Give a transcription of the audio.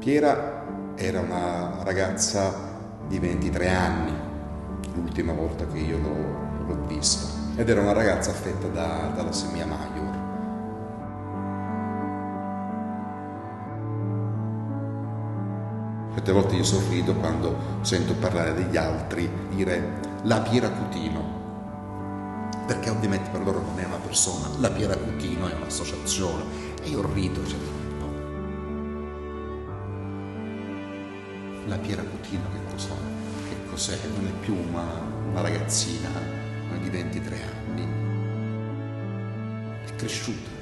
Piera era una ragazza di 23 anni, l'ultima volta che io l'ho, l'ho vista, ed era una ragazza affetta da, dalla semia major. Certe volte io sorrido quando sento parlare degli altri dire la Piera Cutino, perché ovviamente per loro non è una persona, la Piera Cutino è un'associazione e io rido, cioè, la Piera Cutino che cos'è? Che cos'è? Non è più una, una ragazzina di 23 anni. È cresciuta.